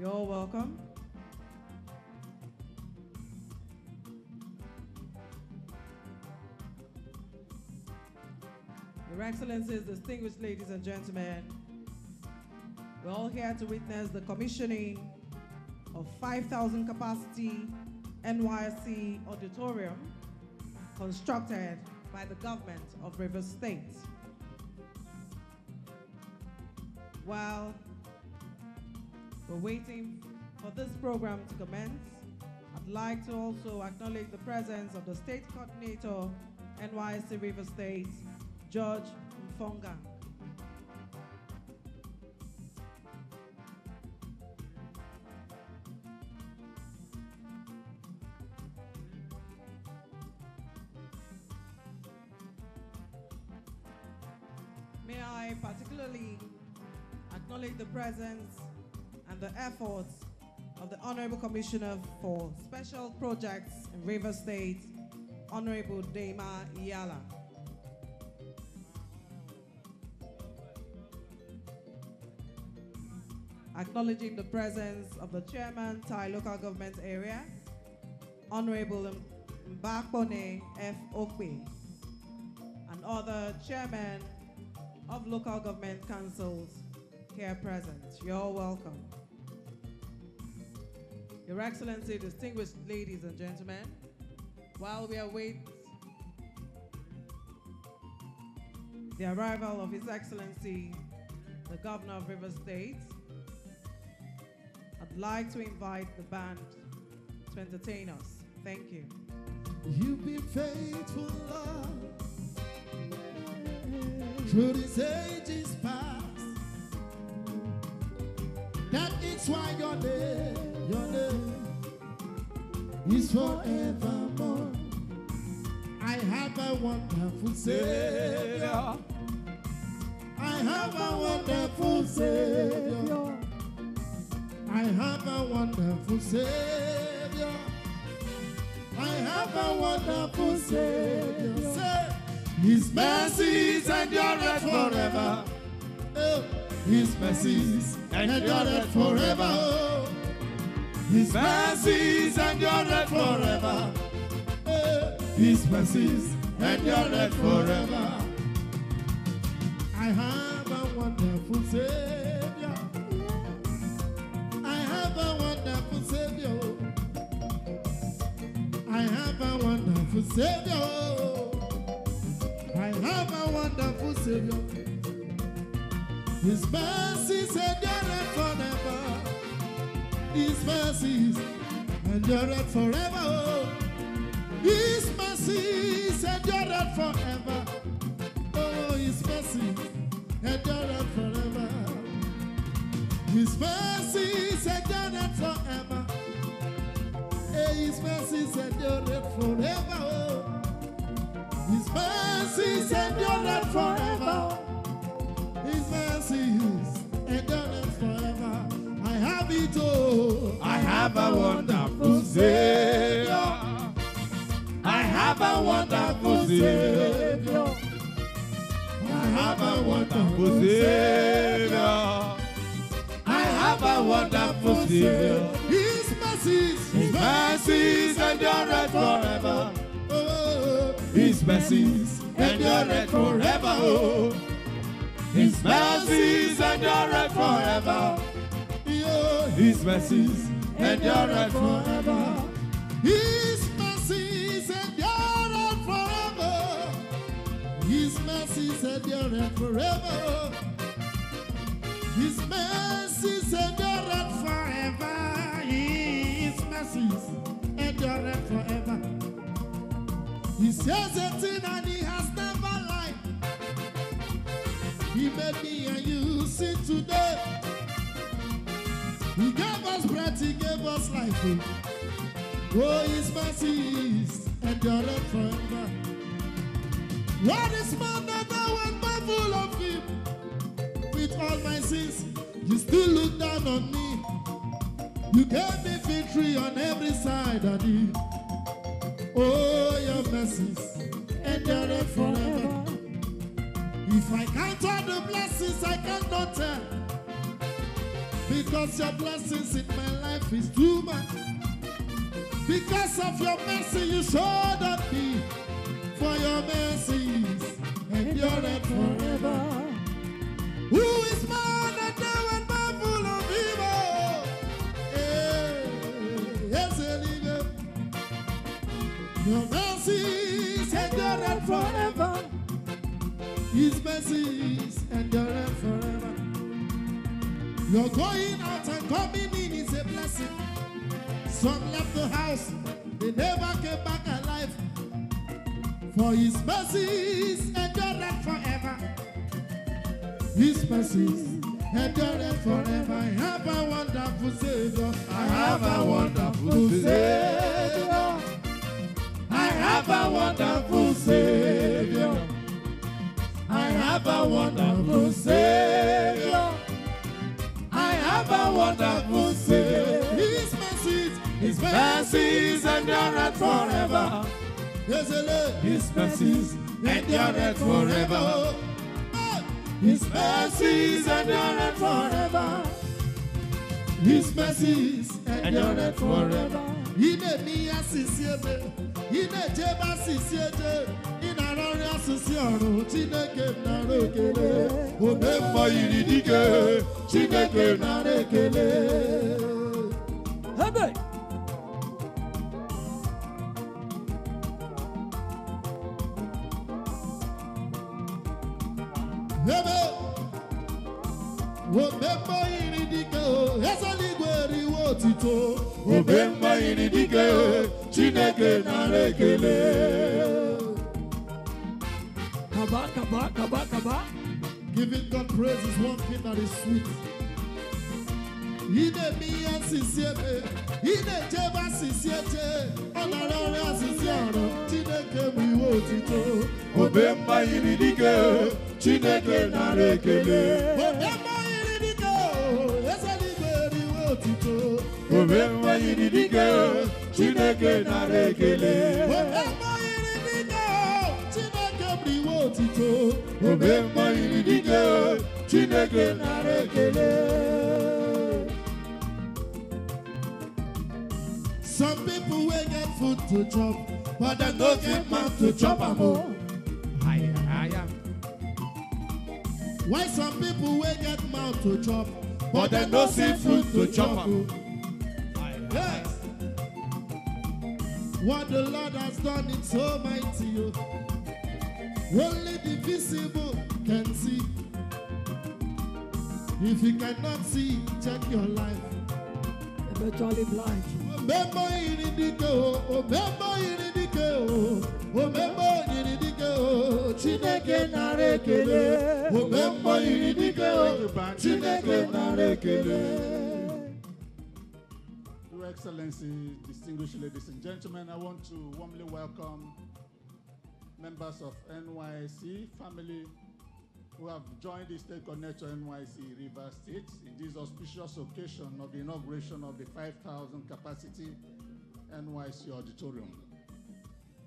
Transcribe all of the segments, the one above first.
You're welcome. Your Excellencies, distinguished ladies and gentlemen, we're all here to witness the commissioning of 5,000 capacity NYSC auditorium constructed by the government of Rivers State. While we're waiting for this program to commence, I'd like to also acknowledge the presence of the State Coordinator, NYSC River State, George Mfonga. Honorable Commissioner for Special Projects in River State, Honorable Dema Iyala. Acknowledging the presence of the Chairman, Tai Local Government Area, Honorable Mbakbone F. Okwe, and other chairmen of local government councils here present. You're welcome. Your Excellency, distinguished ladies and gentlemen, while we await the arrival of His Excellency, the Governor of River State, I'd like to invite the band to entertain us. Thank you. You've been faithful, Lord, through these ages past. That is why is forevermore. I have a wonderful Savior. I have a wonderful Savior. I have a wonderful Savior. I have a wonderful Savior. Say, His mercies endure forever. Oh, His mercies endure forever. His mercies endure forever. His mercies endure forever. I have a wonderful Savior. I have a wonderful Savior. I have a wonderful Savior. I have a wonderful Savior. His mercies endure forever. His mercies endure forever. His mercies endure forever. Oh, His mercies endure forever. His mercies endure forever. Hey, His mercies endure forever. Oh. His mercies endure forever. His mercies endure it all. I have a wonderful Savior. I have a wonderful Savior. I have a wonderful Savior. I have a wonderful Savior. His mercies, His mercies endure forever. Oh, His mercies endure forever. Oh, His mercies endure forever. His mercies endure forever. His mercies endure forever. His mercies endure forever. His mercies endure forever. His mercies endure forever. He says a thing and us life. Oh, his mercies endure forever. What is man that thou art mindful of him? With all my sins, you still look down on me. You gave me victory on every side thee. Oh, your mercies endure forever. If I count all the blessings, I cannot tell. Because your blessings in my life is too much. Because of your mercy you showed up me. For your mercies endure forever. Who is man that thou art mindful of evil? Eh, Yes. Your mercies endure forever. His mercies endure forever. You're going out and coming in. Some left the house, they never came back alive. For his mercies endure forever. His mercies endure forever. I have a wonderful Savior. I have a wonderful Savior. I have a wonderful Savior. I have a wonderful Savior. I have a wonderful Savior. His mercies, endure forever. His mercies endure forever. His mercies endure forever. His mercies endure forever. Ine mi asisi ebe, ine jebe asisi eje, ina arọrị asịsị ọrụ Chineke m nara ekele. Ome mma yiri dike, Chineke m nara ekele. Hey, Ebe omemma yiri dike o, ezeligwe eriwo otito. Omemma yiri dike Chineke nara ekele. kaba, kaba, kaba, kaba. Giving God praise is one thing that is sweet. Ine mi asisi ebe, ine jebe asisi eje, ọ nara ọrịa asisi ọrụ, Chineke bụ iwe otito. Omemma yiri dike Chineke nara ekele. Omemma yiri dike o, ezeligwe eriwe otito. Omemma yiri dike Chineke nara ekele. Omemma yiri dike Chineke bụ iwe otito. Omemma yiri dike Chineke nara ekele. Some people will get food to chop, but they no get mouth to chop am o. Oh. Why some people will get mouth to chop, but they no see food to chop am? Yes. What the Lord has done is so mighty. oh. Only the visible can see. If you cannot see, check your life. Eventually blind. Omemma iridike o, omemma iridike o, omemma iridike o, Chineke nara ekele. Omemma iridike o, Chineke nara ekele. Your Excellency, distinguished ladies and gentlemen, I want to warmly welcome members of NYC family who have joined the State Connector NYC River State in this auspicious occasion of the inauguration of the 5,000 capacity NYC auditorium.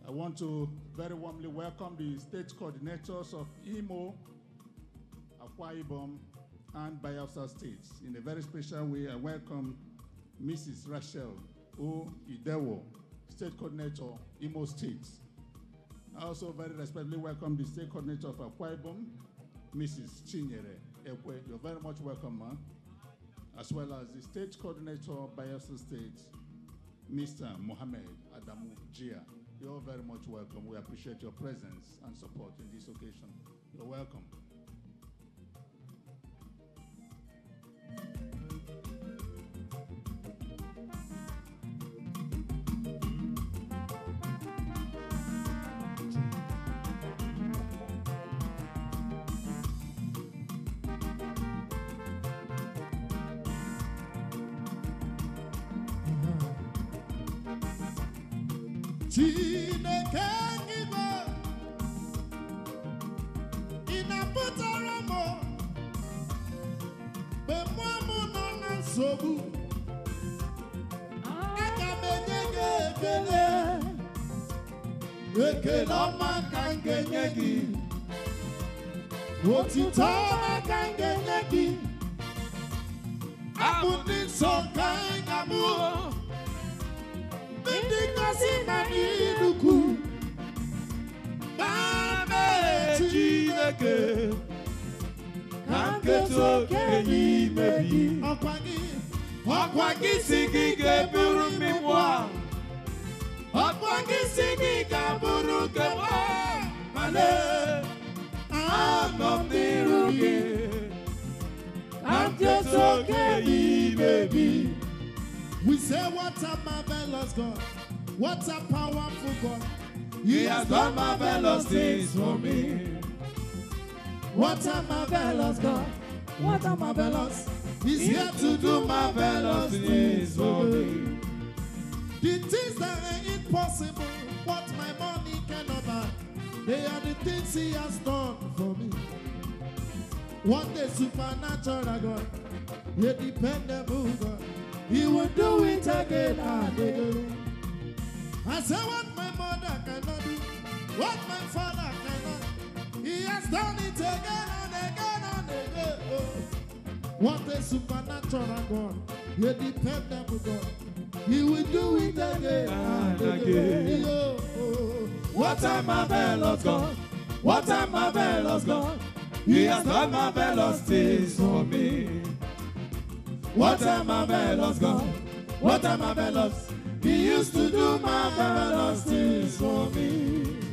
I want to very warmly welcome the state coordinators of IMO, Akwa Ibom, and Bayelsa states. In a very special way, I welcome Mrs. Rachel O. Idewo, State Coordinator, Imo State. I also very respectfully welcome the State Coordinator of Akwa Ibom, Mrs. Chinyere Ekwe. You're very much welcome, ma. As well as the State Coordinator, of Bayelsa State, Mr. Mohamed Adamu Jia. You're very much welcome. We appreciate your presence and support in this occasion. You're welcome. Chineke ngigwe, ị na-apụtara na Chineke ka nketa oke n'ime gị ọkwa gị si gị ga-eburu mmiri a ọkwa gị si gị ga-abụrụ nke m male anọ m n'iru gị ka nketa oke n'ime gị We say what a marvelous God, what a powerful God. He has done marvelous things for me. What a marvelous God, what a marvelous. He's He's here to do marvelous things for me. The things that are impossible, what my money cannot buy, they are the things He has done for me. What a supernatural God, a dependable God. He will do it again and again. I say what my mother cannot do, what my father. He has done it again and again and again. What a supernatural God, a dependable God. He will do it again and again. What a marvelous God. What a marvelous God. He has done marvelous things for me. What a marvelous God. What a marvelous. He used to do marvelous things for me.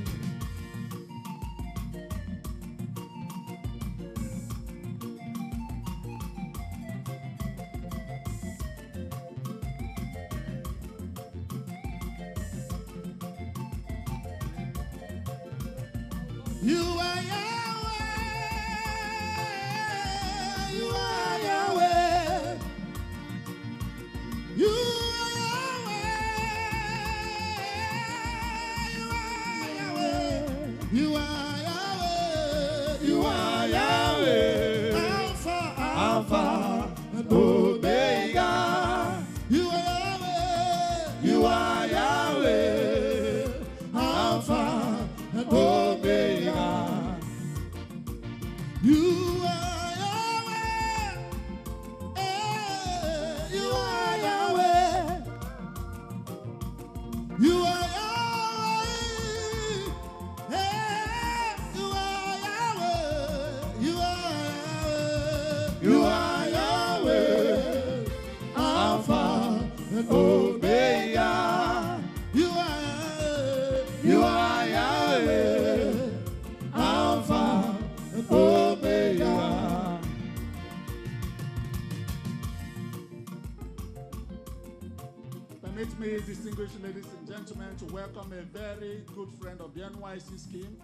NYSC scheme,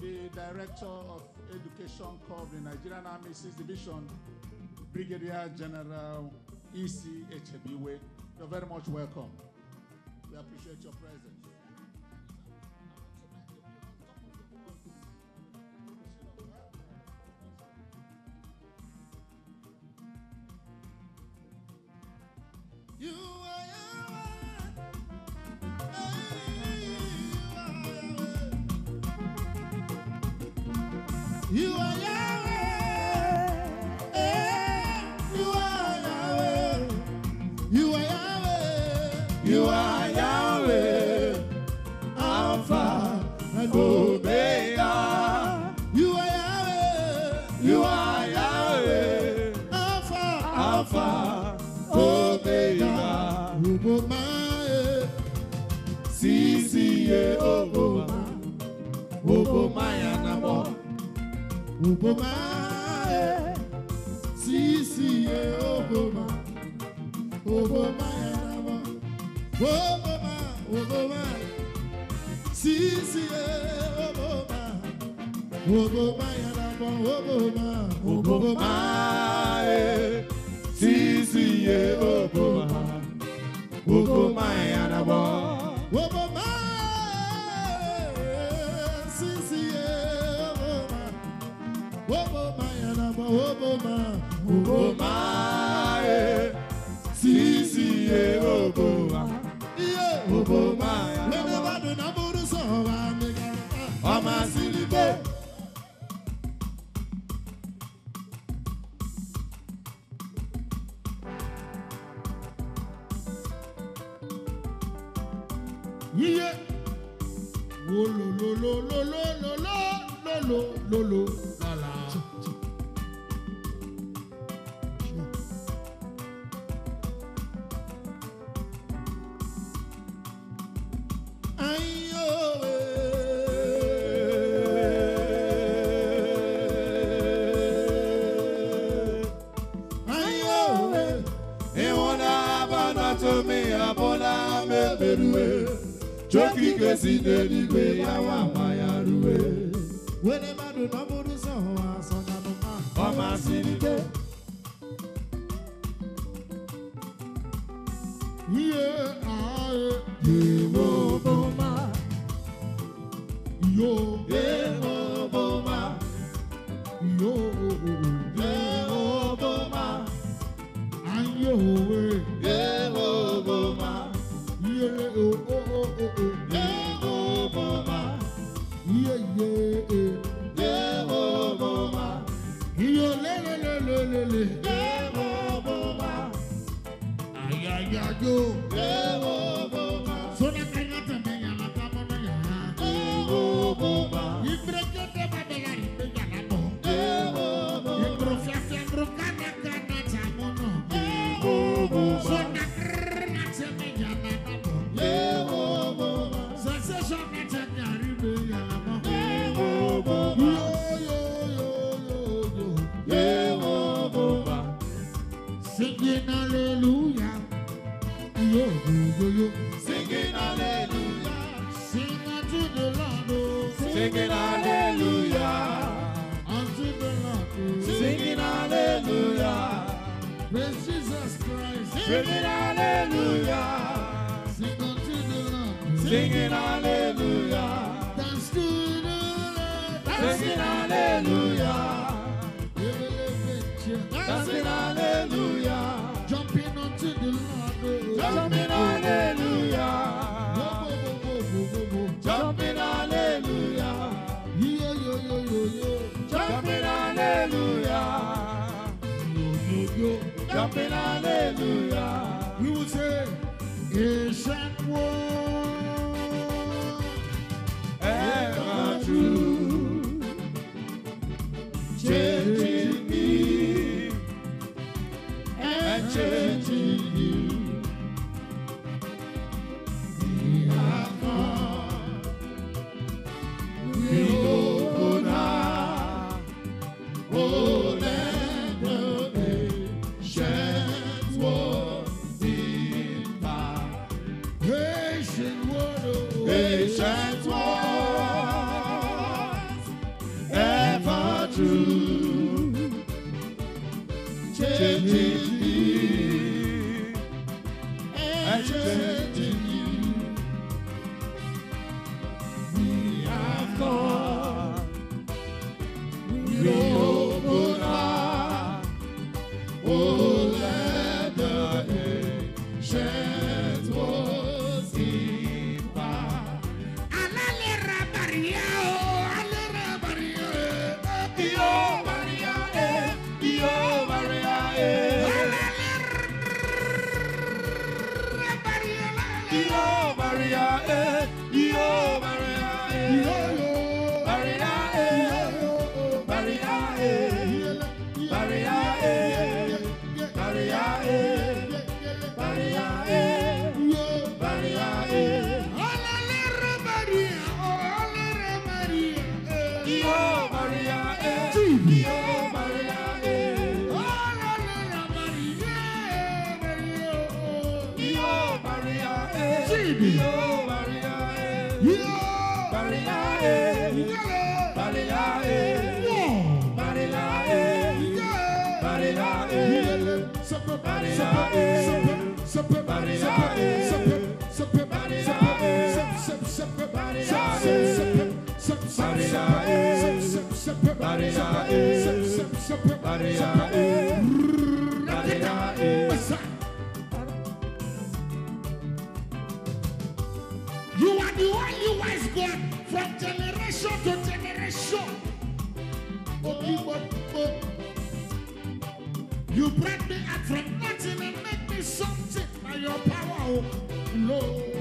the Director of Education Corps of the Nigerian Army 6th Division, Brigadier General E.C. Echebiwe. You're very much welcome. We appreciate your presence. You are. You are Yahweh. Alpha and Omega. You are Yahweh. You are Yahweh. Alpha. Alpha Omega. Ubomae. Sisi ye Oboma. Oboma ya namo. Ubomae. Sisi ye Oboma. Oboma. Oboma. Oboma. Sisi ye Oboma. Oboma yanama. Oboma. Oboma. eh. Sisi ye Oboma. Oboma ya namo. Oboma. Sisi ye Oboma. Oboma yanama. Oboma. Oboma. eh. Sisi ye Oboma. lolo lolo la la. Choki kesi deligwe yawa mayaruwe. pharmacien. singing hallelujah. Unto the Lord, singing hallelujah. Praise Jesus Christ, singing hallelujah. Sing unto the Lord, singing hallelujah. Dance to the Lord, singing hallelujah. Dancing hallelujah. Jumping onto the Lord, jumping hallelujah. happen, hallelujah. We will say, ancient one, ever true, changing me and changing You brought me out from nothing and made me something by your power, oh Lord.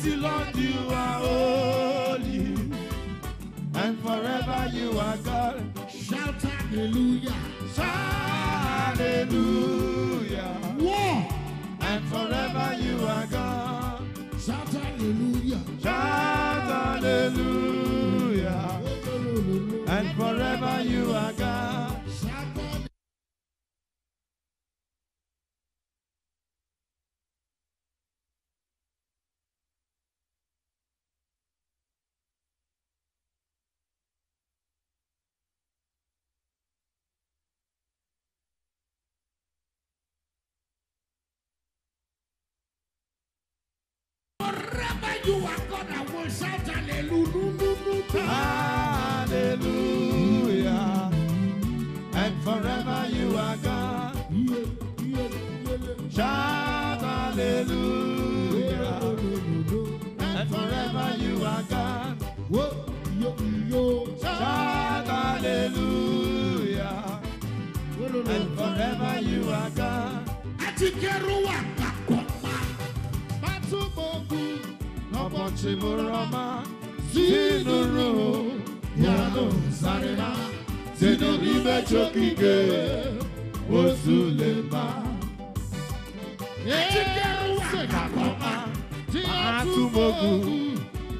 mighty Lord, you are holy, and forever you are God. Shout hallelujah! Shout hallelujah! Yeah! And forever you are God. Shout hallelujah! Shout hallelujah! And forever you are God. Wherever you are, God, I will shout chimurama zinuru yano zarema zinoribe chokike osulema sekakoma atumogu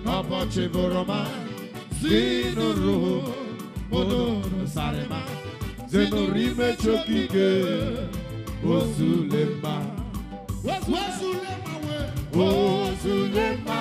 n'ụbọchị bụrụma zinuru modoro sarema zinurime chokike osulema osulema osulema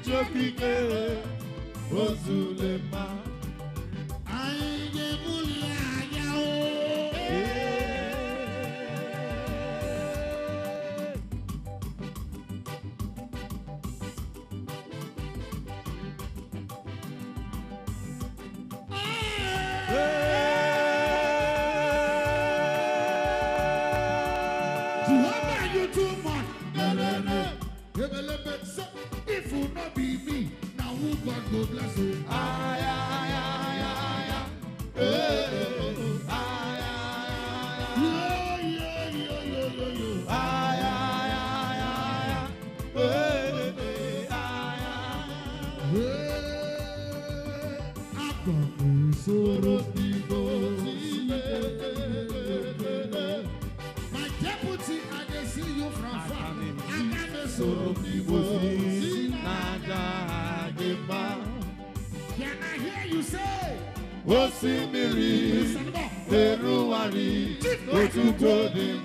Dieu piqué, Ozulema. Kapu can you I hear you say? Osimiri teruwari otuto di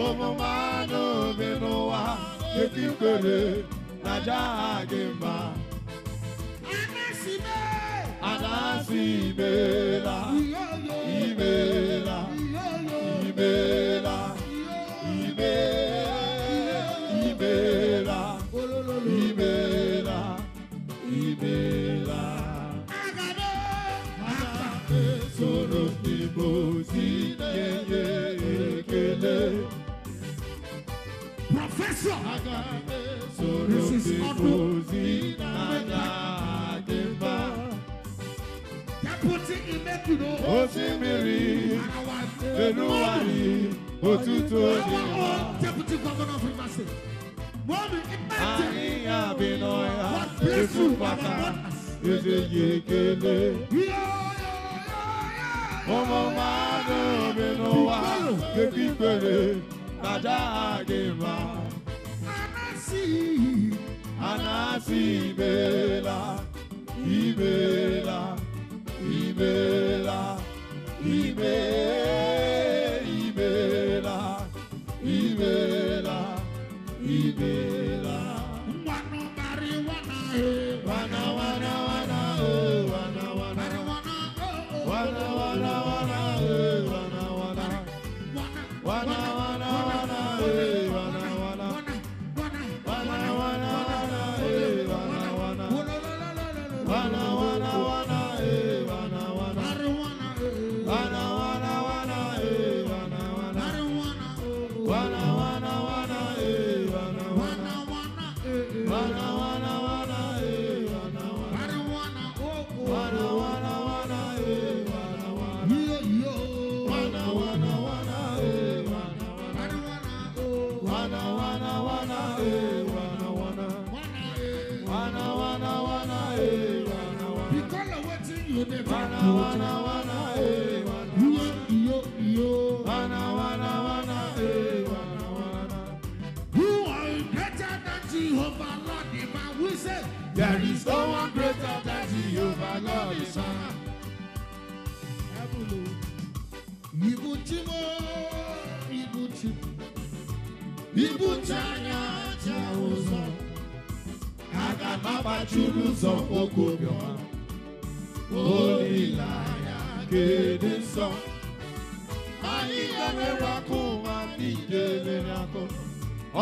ụmụ anụ bi n'ụwa ekikwere na aja gị mma anasị imeela Iyoyo. imeela Iyoyo. imeela ime imeela Olololo. imeela imeela Agado. soro ndị mozi Professor. soro This is ndị Ọdụ. mozi n'anya dị mma Deputy Imekido. osimiri Our erugharị otuto dị Our mma own Deputy Governor of Rivers State. Mommy, imagine. anyị ya bi n'ọhịa God bless you, efufaka Baba. eze ya ekele Yo, yo, yo, yo. Mma Anasi. anasị imeela imeela imeela ime imeela imeela Ibuchi anya ja ụzọ, aga m agbachiri ụzọ nwoke obiọma. Olileanya kedụ nsọ, anyị ga-enwere akụ ma ndị ga-elere akụ.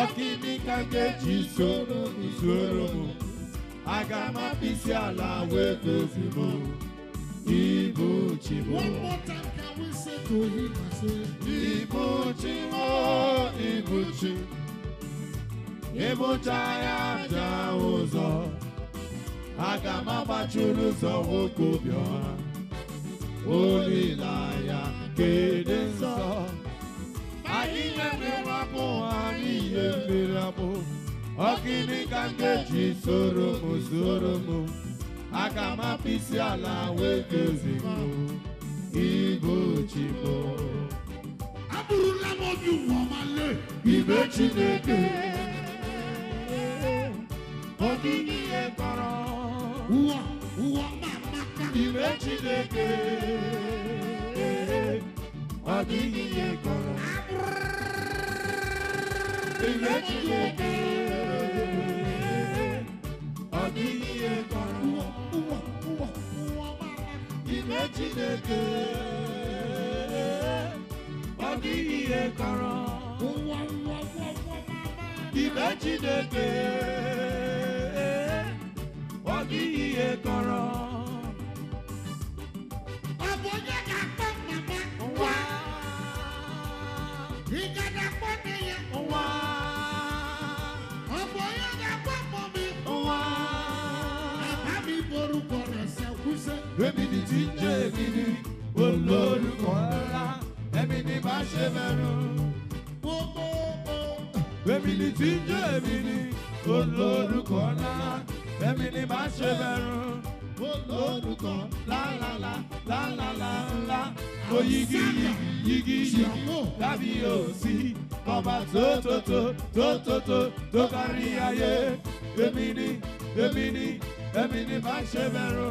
Ọkịmị ka m ga-eji soro m soro m. Aga m apịsị ala wee gozi m. Ibuchi m. One more time, can we Ibucha ya aja ụzọ Aga m agbachiri ụzọ nwoke obiọma Olileanya kedụ nsọ Anyị na-emere akpụ anyị ihe mmiri akpụ Ọkịnị ka m ga-eji soro m soro m Aga m apịsị ala wee gozi m Ibuchi m Aburula mo bi wọ́n ma lé. Ibe Chineke Ọdịghị ihe kọrọ Wọ́n wọ́n ma ma ka. Ibe Chineke Ọdịghị ihe kọrọ Ibe Chineke Ọdịghị ihe kọrọ ma ma. Ibe Chineke kọrọ Ọ̀bùn yẹn kà pọ̀ màmá. nwa Ìgàdà pọ̀ nìyẹn. nwa Ọ̀bùn yẹn kà pọ̀ mọ̀ mi. nwa Bàbá mi borúkọ rẹ̀ sẹ́kúsẹ́. èmi ni tí ń jẹ́ èmi ni olórúkọ ńlá èmi ni bá ṣe bẹ̀rù Gbogbo èmi ni tí ń jẹ́ èmi ni olórúkọ ńlá èmi ni bá ṣe bẹ̀rù olórúkọ lálálá lálálá ńlá oyigi yigi yigi yigi. Òsì ọba tó tó tó tó tó tó tó kárí ayé. Èmi ni èmi ni èmi ni má ṣe bẹ̀rù.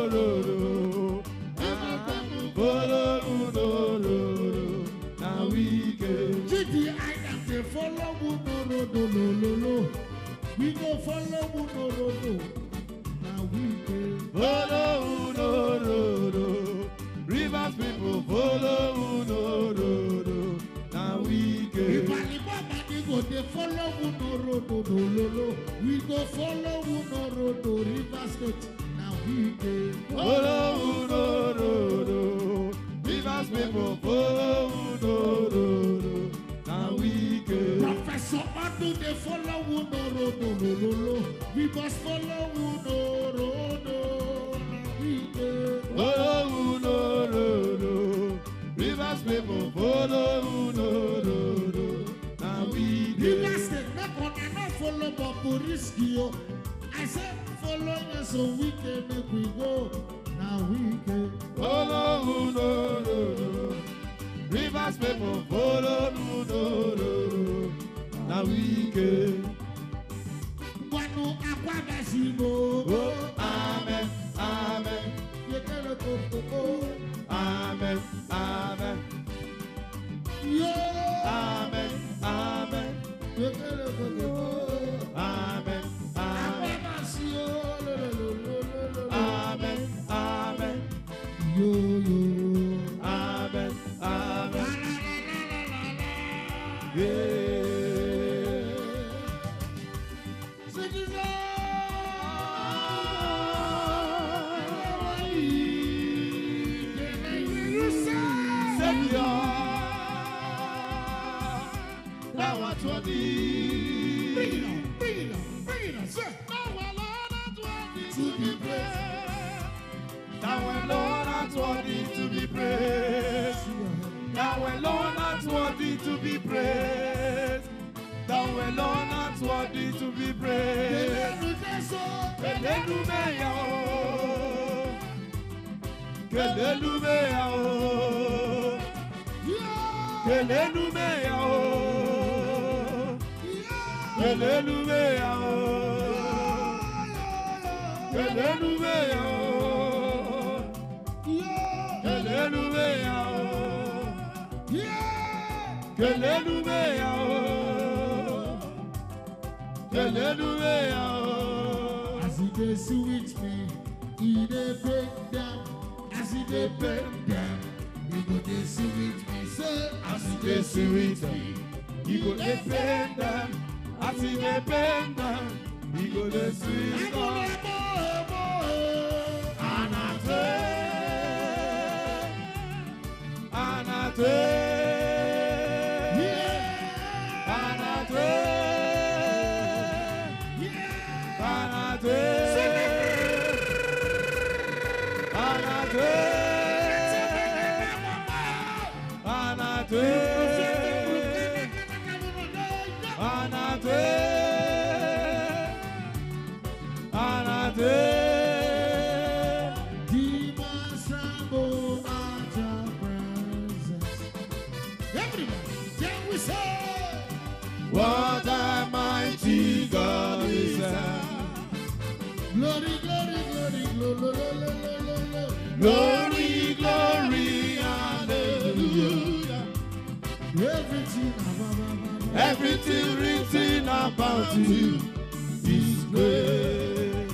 follow Wudorodo, no, no, no. We go follow Wudorodo. Now we go. Follow Wudorodo. Rivers people follow Wudorodo. Now we go. If I go, they follow Wudorodo, no, no, no. We go follow Wudorodo, Rivers State. Now we go. Follow Wudorodo. Rivers people follow Wudorodo. Somebody they follow no no no no no. We must follow no no no no. Oh no no no. We must people follow no no no. Now we do. You must make on and not follow but for risk you. I said follow us so we can make we go. As he gets with me, he dey break down. As he dey bend go to see with me, say, as you go see with me. You go to bend down, as you dey bend you go to see with me. Anate, Anate. Glory, Glory, hallelujah. Everything above, Everything written about you is great.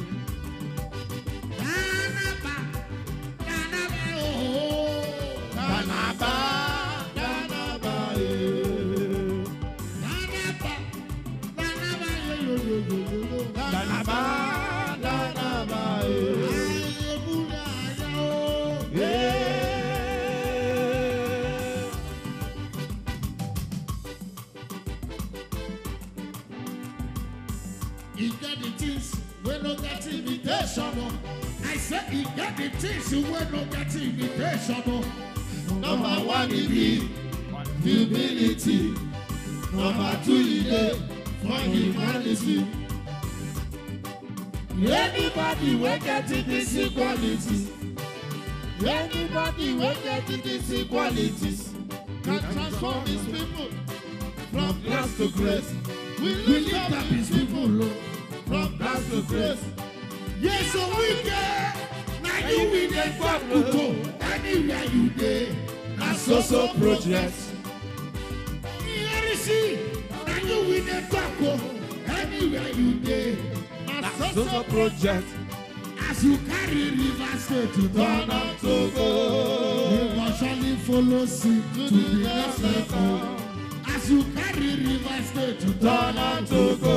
Invitation. I said he get the things we no get invitation. Oh. Number one, it be humility. Number two, it for humanity. Anybody wey get this equality, anybody wey get this equalities, can transform his people from grass to grace. We lift up his people. Oh. From grass to grace. Yes, so get. Now you get back to go anywhere you dey. Na so so see. Now you will get back go anywhere you dey. Na so so project. As you carry river state to Turn am to go. You must surely follow sea to the next level. As you carry river state to Turn am to go.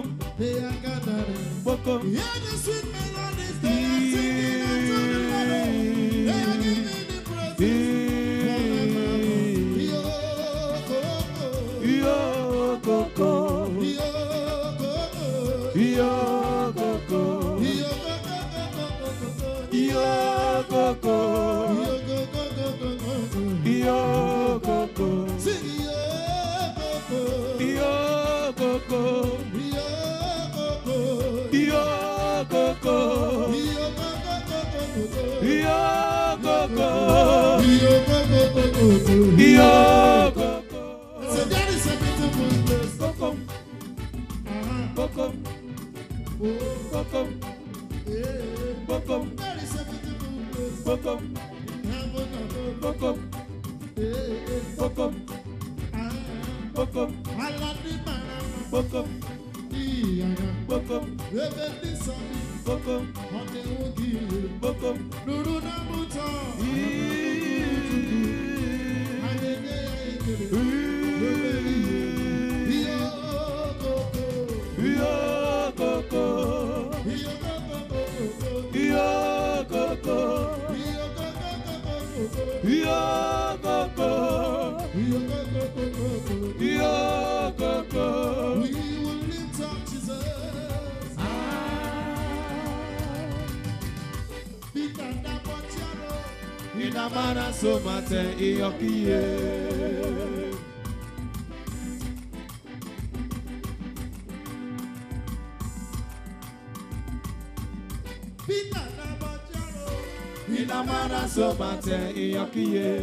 God bokom, they are gathering. bokom. Hear the sweet Ogile. Kokom. Nuru Namuta. Ayegele. Rebeli. Iyokoko. Iyokoko. Iyokokokoko. na mana so mate iokie Pita na bojaro Ina mana so mate iokie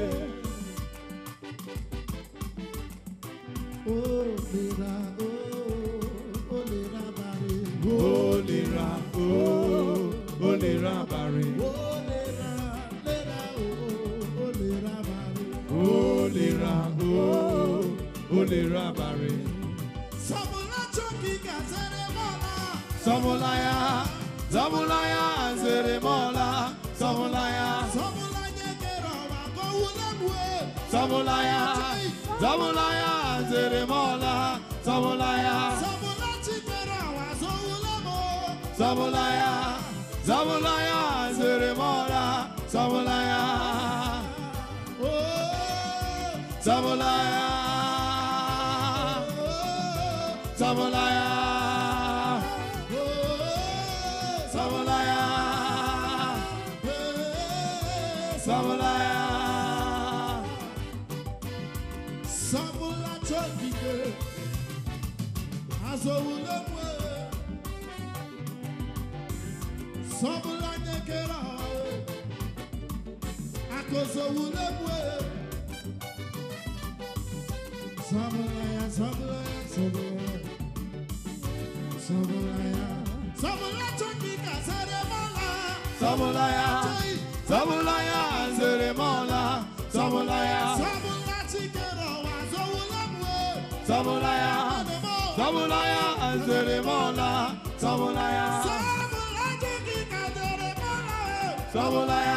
Oh, Lira, oh, oh, Lira, Barry. Oh, Lira, oh, oh, Lira, Barry. Oh, oh, olera bare. Samola Choki Kazeremola. Samulaya, Samulaya, Zeremola, Samulaya, Samola Nyekera Wakowulemwe. Samulaya, Samulaya, Zeremola, Samulaya, Samola Chikera Wazowulemo. Samulaya, Samulaya, Akozowulemwe. Samolaya, Samolaya, Samolaya. Samolaya. Samola Chokike Azeremola. Samulaya, Samulaya, Zeremola, Samulaya, Samola Chikera Wazowulemwe. Samulaya, Samulaya, Zeremola, Samulaya, Samulaya, Samulaya,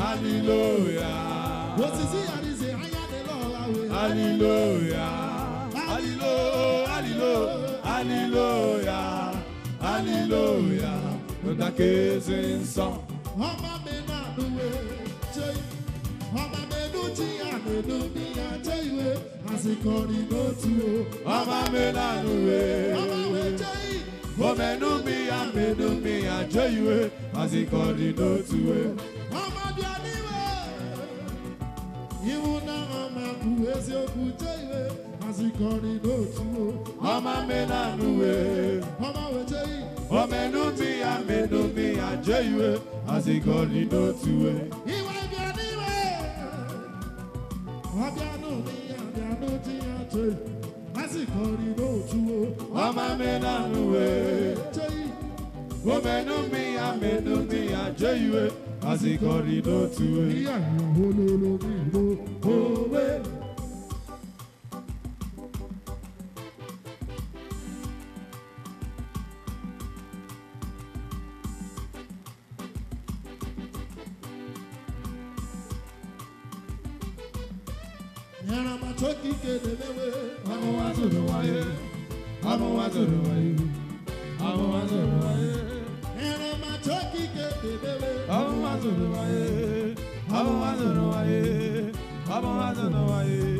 Hallelujah, Hallelujah, Hallelujah, Ntakeze nsọ, Hallelujah, Hallelujah, Hallelujah, Hallelujah, Hallelujah, Hallelujah, Ntakeze nsọ. Ọmọ mi náà lùwẹ̀ jẹ́ ọmọ mi nù jí àmẹ́nu ní àjẹ́ ìwé àsìkò rí lótú o. Mi lánàá Ọmọ mi jẹ́ yìí. Omenu mi amenu mi ajọ iwe azikọri n'otu we. Ọmọ Náà ọmọ kù eziokwu jẹ́ ìwé àsìkò rí lótú o. Ọma mi lanu we. Ọmọ wẹ̀ jẹ́ yìí. Omenu mi amenu mi ajọ iwe azikọri n'otu we. Ìwà ibi ọdíwẹ̀. Ọbíanú ni àbíanú tí a jẹ́ àsìkò rí lótú o. Ọma mi lanu we. jẹ́ yìí. Omenu mi amenu mi ajọ iwe azikọri n'otu we. Ìyá ìyàwó lolórí ló òwe. Yàrá máa tó kíkẹ́ lélẹ́wé. Àwọn wa sọ̀rọ̀ wáyé. Àwọn wa sọ̀rọ̀ Abba Adonai, Abba Adonai, Abba Adonai.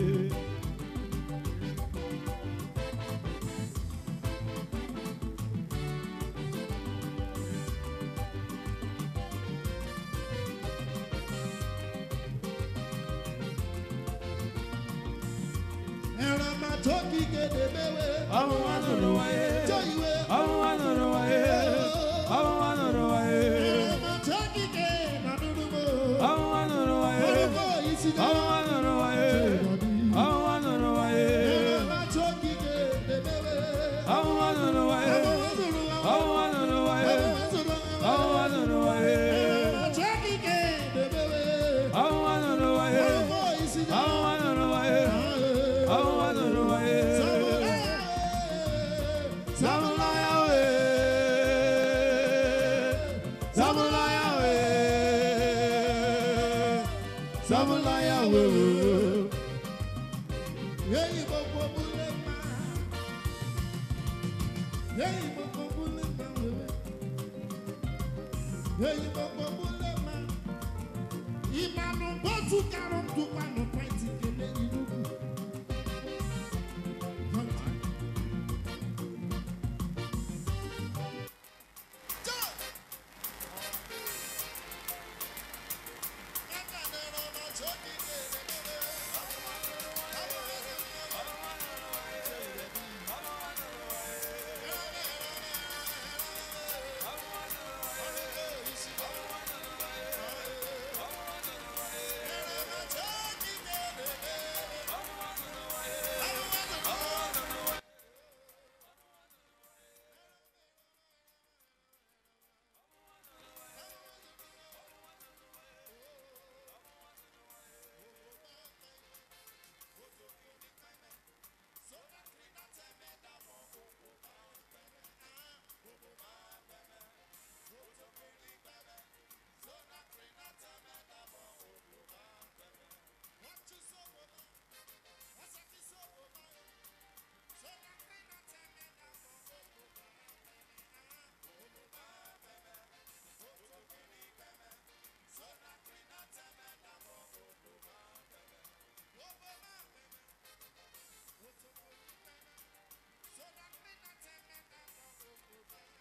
Imanu botu karom tu panu pay